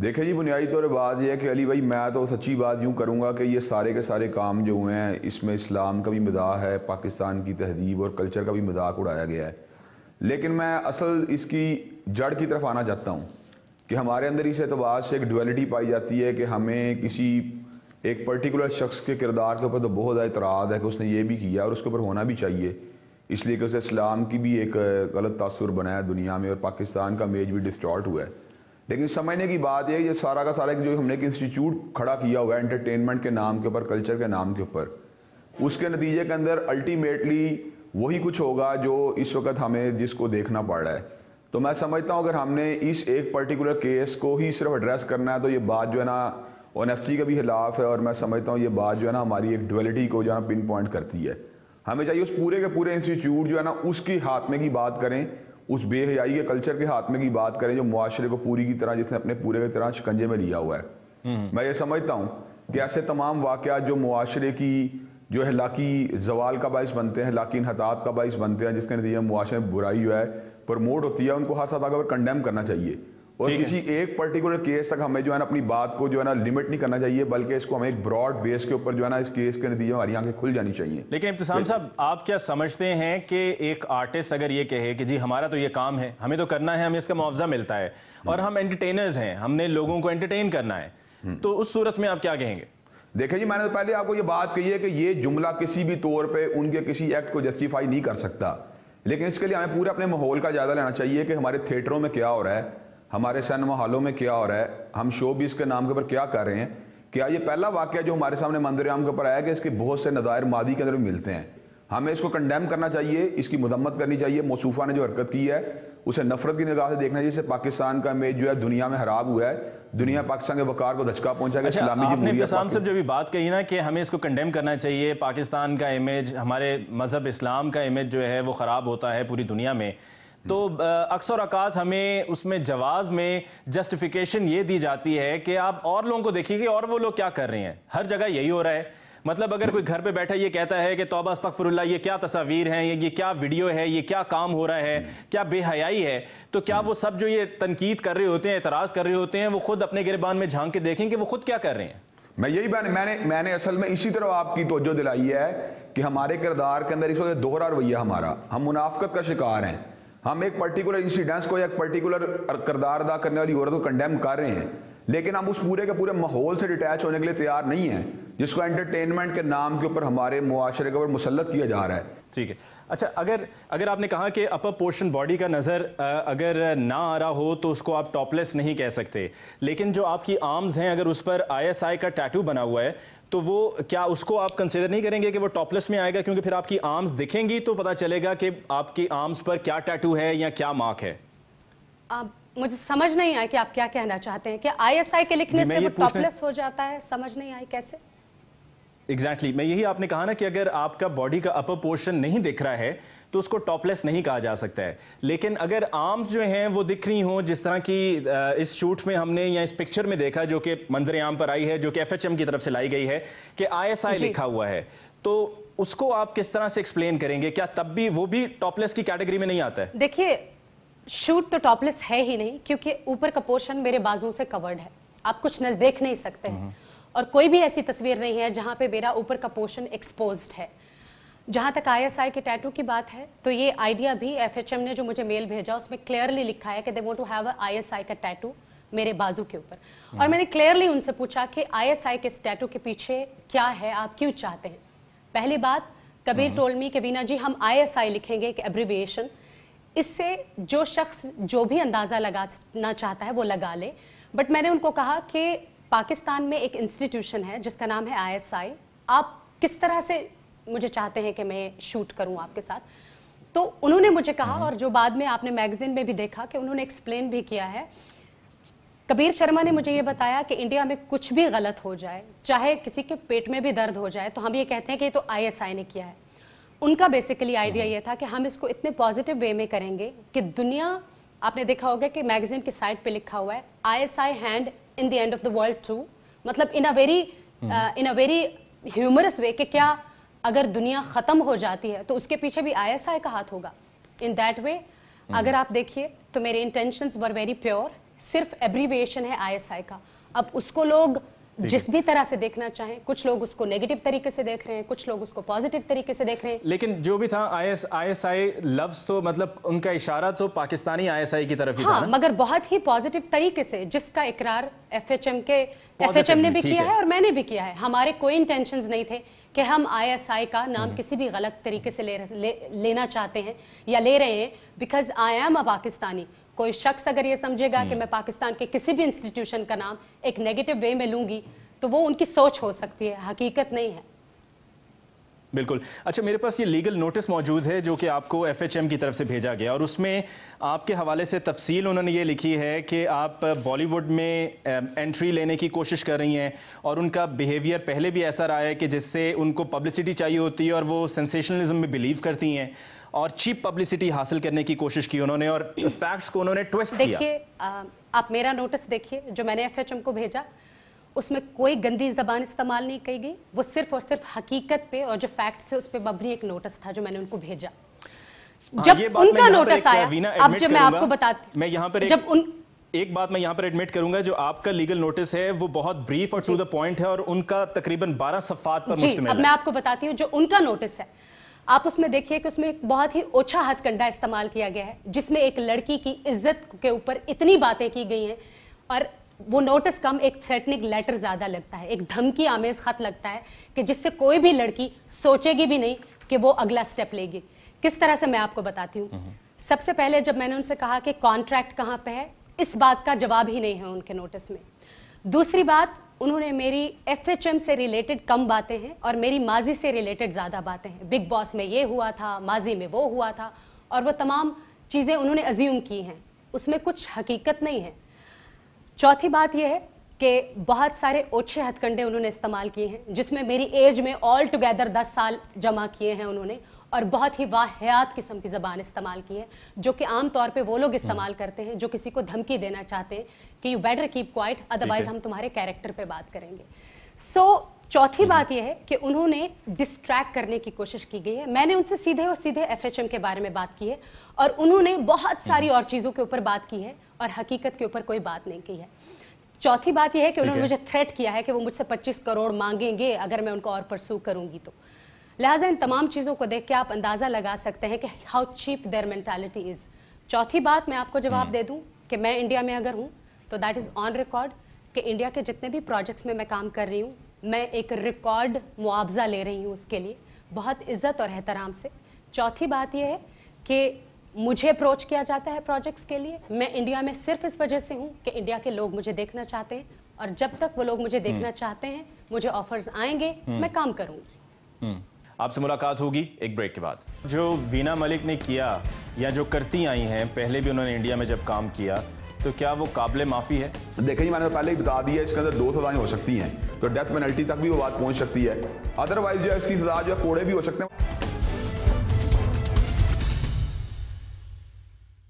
देखिए जी, बुनियादी तौर पर बात यह है कि अली भाई, मैं तो सच्ची बात यूँ करूँगा कि ये सारे के सारे काम जो हुए हैं, इसमें इस्लाम का भी मदाह है, पाकिस्तान की तहजीब और कल्चर का भी मज़ाक उड़ाया गया है। लेकिन मैं असल इसकी जड़ की तरफ़ आना चाहता हूँ कि हमारे अंदर इस एतबार से एक डुअलिटी पाई जाती है कि हमें किसी एक पर्टिकुलर शख्स के किरदार के ऊपर तो बहुत ज़्यादा इतराद है कि उसने ये भी किया और उसके ऊपर होना भी चाहिए। इसलिए कि उसे इस्लाम की भी एक गलत तासर बनाया दुनिया में और पाकिस्तान का मेज भी डिस्टॉर्ट हुआ है। लेकिन समझने की बात है ये सारा का सारा जो हमने एक इंस्टीट्यूट खड़ा किया हुआ है एंटरटेनमेंट के नाम के ऊपर कल्चर के नाम के ऊपर। उसके नतीजे के अंदर अल्टीमेटली वही कुछ होगा जो इस वक्त हमें जिसको देखना पड़ रहा है। तो मैं समझता हूँ अगर हमने इस एक पर्टिकुलर केस को ही सिर्फ़ एड्रेस करना है तो ये बात जो है ना ऑनेस्टी का भी खिलाफ है और मैं समझता हूँ ये बात जो है ना हमारी एक डुअलिटी को जो है ना पिन पॉइंट करती है। हमें चाहिए उस पूरे के पूरे इंस्टीट्यूट जो है ना उसकी हाथ में की बात करें उस बेहयाई के कल्चर के हाथ में की बात करें जो मुआरे को पूरी की तरह जिसने अपने पूरे की तरह शिकंजे में लिया हुआ है हम्म। मैं ये समझता हूँ कि ऐसे तमाम वाक़ जो मुआरे की जो है लाकी जवाल का बायस बनते हैं लाकिन हतात का बायस बनते हैं जिसके नतीजे मुआरे में बुराई जो है प्रमोट होती है उनको हर साथ आगे कंडेम करना चाहिए और किसी एक पर्टिकुलर केस तक हमें जो है ना अपनी बात को जो है ना लिमिट नहीं करना चाहिए बल्कि इसको हमें एक ब्रॉड बेस के ऊपर जो है ना इस केस के नतीजे हमारी आँखें खुल जानी चाहिए। लेकिन इब्तसाम साहब आप क्या समझते हैं कि एक आर्टिस्ट अगर ये कहे कि जी हमारा तो ये काम है हमें तो करना है हमें इसका मुआवजा मिलता है और हम एंटरटेनर्स हैं हमने लोगों को एंटरटेन करना है हम्म। तो उस सूरत में आप क्या कहेंगे? देखिए जी मैंने तो पहले आपको ये बात कही है कि ये जुमला किसी भी तौर पे उनके किसी एक्ट को जस्टिफाई नहीं कर सकता। लेकिन इसके लिए हमें पूरे अपने माहौल का जायजा लेना चाहिए कि हमारे थिएटरों में क्या हो रहा है। हमारे सिनेमा हॉलों में क्या हो रहा है? हम शो भी इसके नाम के ऊपर क्या कर रहे हैं? क्या ये पहला वाक्य जो हमारे सामने मंदिर आम के ऊपर आया कि इसके बहुत से नदायर मादी के अंदर मिलते हैं? हमें इसको कंडेम करना चाहिए इसकी मदम्मत करनी चाहिए। मसूफा ने जो हरकत की है उसे नफरत की निगाह से देखना चाहिए। पाकिस्तान का इमेज जो है दुनिया में खराब हुआ है। दुनिया पाकिस्तान के वकार को धचका पहुँचा अच्छा, आपने से जो भी बात कही ना कि हमें इसको कंडेम करना चाहिए। पाकिस्तान का इमेज हमारे मज़हब इस्लाम का इमेज जो है वो ख़राब होता है पूरी दुनिया में। तो अक्सर अकात हमें उसमें जवाब में जस्टिफिकेशन ये दी जाती है कि आप और लोगों को देखिए और वो लोग क्या कर रहे हैं। हर जगह यही हो रहा है। मतलब अगर कोई घर पे बैठा ये कहता है कि तोबा अस्तफरुल्ला ये क्या तस्वीर हैं, ये क्या वीडियो है, ये क्या काम हो रहा है, क्या बेहयाई है तो क्या वो सब जो ये तनकीद कर रहे होते हैं, एतराज़ कर रहे होते हैं, वो खुद अपने गिरबान में झाँक के देखें कि वो खुद क्या कर रहे हैं। मैं यही मैंने मैंने मैंने असल में इसी तरह आपकी तोजो दिलाई है कि हमारे किरदार के अंदर इस वक्त दोहरा रवैया हमारा। हम मुनाफ्त का शिकार हैं। हम एक पर्टिकुलर इंसिडेंस को या एक पर्टिकुलर करदार अदा करने वाली औरत को कंडेम कर रहे हैं। लेकिन हम उस पूरे के पूरे माहौल से डिटैच होने के लिए तैयार नहीं है, जिसको एंटरटेनमेंट के नाम के ऊपर हमारे मुआशरे के ऊपर मुसलत किया जा रहा है। ठीक है। अच्छा अगर अगर आपने कहा कि अपर पोर्शन बॉडी का नज़र अगर ना आ रहा हो तो उसको आप टॉपलेस नहीं कह सकते। लेकिन जो आपकी आर्म्स हैं, अगर उस पर आईएसआई का टैटू बना हुआ है तो वो क्या उसको आप कंसिडर नहीं करेंगे कि वो टॉपलेस में आएगा? क्योंकि फिर आपकी आर्म्स दिखेंगी तो पता चलेगा कि आपकी आर्म्स पर क्या टैटू है या क्या मार्क है। आप मुझे समझ नहीं आया कि आप क्या कहना चाहते हैं। कि आईएसआई के लिखने से वो टॉपलेस हो जाता है? समझ नहीं आई कैसे? Exactly exactly. मैं यही आपने कहा ना कि अगर आपका बॉडी का अपर पोर्शन नहीं दिख रहा है तो उसको टॉपलेस नहीं कहा जा सकता है। लेकिन अगर आर्म्स जो हैं वो दिख रही हों जिस तरह की इस शूट में हमने या इस पिक्चर में देखा जो कि मंजर आम पर आई है जो कि एफएचएम की तरफ़ से लाई गई है कि आईएसआई लिखा हुआ है तो उसको आप किस तरह से एक्सप्लेन करेंगे? क्या तब भी वो भी टॉपलेस की कैटेगरी में नहीं आता है? देखिए शूट तो टॉपलेस है ही नहीं क्योंकि ऊपर का पोर्शन मेरे बाजू से कवर्ड है। आप कुछ देख नहीं सकते हैं। हम्म। और कोई भी ऐसी तस्वीर नहीं है जहाँ पे मेरा ऊपर का पोर्शन एक्सपोज्ड है। जहाँ तक आईएसआई के टैटू की बात है तो ये आइडिया भी एफएचएम ने जो मुझे मेल भेजा उसमें क्लियरली लिखा है कि they want to have ISI का टैटू मेरे बाजू के ऊपर। और हम्म। मैंने क्लियरली उनसे पूछा कि आईएसआई के इस टैटू के पीछे क्या है आप क्यों चाहते हैं? पहली बात कबीर टोलमी के बीना जी हम आईएसआई लिखेंगे एक एब्रीविएशन इससे जो शख्स जो भी अंदाज़ा लगाना चाहता है वो लगा ले। बट मैंने उनको कहा कि पाकिस्तान में एक इंस्टीट्यूशन है जिसका नाम है आईएसआई आप किस तरह से मुझे चाहते हैं कि मैं शूट करूँ आपके साथ। तो उन्होंने मुझे कहा हम्म। और जो बाद में आपने मैगजीन में भी देखा कि उन्होंने एक्सप्लेन भी किया है। कबीर शर्मा ने मुझे ये बताया कि इंडिया में कुछ भी गलत हो जाए चाहे किसी के पेट में भी दर्द हो जाए तो हम ये कहते हैं कि ये तो आईएसआई ने किया है। उनका बेसिकली आइडिया ये था कि हम इसको इतने पॉजिटिव वे में करेंगे कि दुनिया आपने देखा होगा कि मैगजीन की साइट पे लिखा हुआ है ISI hand in the end of the world too मतलब in a very in a very humorous way कि क्या अगर दुनिया खत्म हो जाती है तो उसके पीछे भी आईएसआई का हाथ होगा। इन दैट वे अगर आप देखिए तो मेरे इंटेंशंस वर वेरी प्योर सिर्फ़ एब्रीविएशन है आईएसआई का। अब उसको लोग जिस भी तरह से देखना चाहें कुछ लोग उसको नेगेटिव तरीके से देख रहे हैं कुछ लोग उसको पॉजिटिव तरीके से देख रहे हैं। लेकिन जो भी था आईएस आईएसआई लफ्ज तो मतलब उनका इशारा तो पाकिस्तानी आईएसआई की तरफ़ ही हाँ था ना? मगर बहुत ही पॉजिटिव तरीके से जिसका इकरार एफएचएम के एफएचएम ने भी किया है। और मैंने भी किया है। हमारे कोई इंटेंशंस नहीं थे कि हम आईएसआई का नाम किसी भी गलत तरीके से ले, ले, लेना चाहते हैं या ले रहे हैं because I am a Pakistani. कोई शख्स अगर ये समझेगा कि मैं पाकिस्तान के किसी भी इंस्टीट्यूशन का नाम एक नेगेटिव वे में लूँगी तो वो उनकी सोच हो सकती है हकीकत नहीं है। बिल्कुल। अच्छा मेरे पास ये लीगल नोटिस मौजूद है जो कि आपको एफएचएम की तरफ़ से भेजा गया और उसमें आपके हवाले से तफसील उन्होंने ये लिखी है कि आप बॉलीवुड में एंट्री लेने की कोशिश कर रही हैं और उनका बिहेवियर पहले भी ऐसा रहा है कि जिससे उनको पब्लिसिटी चाहिए होती है और वो सेंसेशनलिज्म में बिलीव करती हैं। और चीप पब्लिसिटी हासिल करने की कोशिश की उन्होंने और फैक्ट्स को उन्होंने ट्विस्ट किया। देखिए आप मेरा नोटिस देखिए जो मैंने एफएचएम को भेजा उसमें कोई गंदी जबान इस्तेमाल नहीं की गई। वो सिर्फ़ और सिर्फ़ हकीकत पे और जो फैक्ट्स थे उस पर मबनी एक नोटिस था जो मैंने उनको भेजा। हाँ, जब उनका नोटिस आया अब जब मैं आपको बताती मैं यहाँ पर जब उन एक बात मैं यहाँ पर एडमिट करूँगा जो आपका लीगल नोटिस है वो बहुत ब्रीफ और टू द पॉइंट है और उनका तकरीबन 12 सफात पर जी अब मैं आपको बताती हूँ जो उनका नोटिस है आप उसमें देखिए कि उसमें एक बहुत ही ओछा हथकंडा इस्तेमाल किया गया है जिसमें एक लड़की की इज़्ज़त के ऊपर इतनी बातें की गई हैं और वो नोटिस कम एक थ्रेटनिंग लेटर ज़्यादा लगता है एक धमकी आमेज खत लगता है कि जिससे कोई भी लड़की सोचेगी भी नहीं कि वो अगला स्टेप लेगी। किस तरह से मैं आपको बताती हूँ? सबसे पहले जब मैंने उनसे कहा कि कॉन्ट्रैक्ट कहाँ पे है इस बात का जवाब ही नहीं है उनके नोटिस में। दूसरी बात उन्होंने मेरी एफएचएम से रिलेटेड कम बातें हैं और मेरी माजी से रिलेटेड ज़्यादा बातें हैं। बिग बॉस में ये हुआ था, माजी में वो हुआ था और वो तमाम चीज़ें उन्होंने अज्यूम की हैं। उसमें कुछ हकीकत नहीं है। चौथी बात यह है कि बहुत सारे ओछे हथकंडे उन्होंने इस्तेमाल किए हैं, जिसमें मेरी एज में ऑल टुगेदर दस साल जमा किए हैं उन्होंने। और बहुत ही वाहियात किस्म की ज़बान इस्तेमाल की है जो कि आम तौर पे वो लोग इस्तेमाल करते हैं जो किसी को धमकी देना चाहते हैं कि you better keep quiet otherwise हम तुम्हारे कैरेक्टर पे बात करेंगे. सो so, चौथी बात यह है कि उन्होंने डिस्ट्रैक्ट करने की कोशिश की गई है। मैंने उनसे सीधे और सीधे एफएचएम के बारे में बात की है और उन्होंने बहुत सारी और चीज़ों के ऊपर बात की है और हकीकत के ऊपर कोई बात नहीं की है। चौथी बात यह है कि उन्होंने मुझे थ्रेट किया है कि वो मुझसे 25 करोड़ मांगेंगे अगर मैं उनको और परसू करूँगी तो। लिहाजा इन तमाम चीज़ों को देख के आप अंदाज़ा लगा सकते हैं कि how cheap their mentality is चौथी बात मैं आपको जवाब दे दूँ कि मैं इंडिया में अगर हूँ तो दैट इज़ ऑन रिकॉर्ड कि इंडिया के जितने भी प्रोजेक्ट्स में मैं काम कर रही हूँ मैं एक रिकॉर्ड मुआवजा ले रही हूँ उसके लिए बहुत इज़्ज़त और एहतराम से। चौथी बात यह है कि मुझे अप्रोच किया जाता है प्रोजेक्ट्स के लिए। मैं इंडिया में सिर्फ़ इस वजह से हूँ कि इंडिया के लोग मुझे देखना चाहते हैं और जब तक वो लोग मुझे देखना चाहते हैं मुझे ऑफर्स आएँगे मैं काम करूँगी। हम्म। आपसे मुलाकात होगी एक ब्रेक के बाद। जो वीना मलिक ने किया या जो करती आई हैं, पहले भी उन्होंने इंडिया में जब काम किया तो क्या वो काबिल माफ़ी है? देखें जी, मैंने पहले ही बता दिया, इसके अंदर दो सजाएँ हो सकती हैं। तो डेथ पेनल्टी तक भी वो बात पहुँच सकती है। अदरवाइज़ जो है, इसकी सजा जो है, कोड़े भी हो सकते हैं।